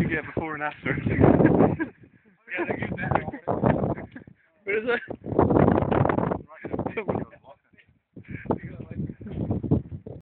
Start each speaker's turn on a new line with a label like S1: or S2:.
S1: you get before and after.
S2: Where's that?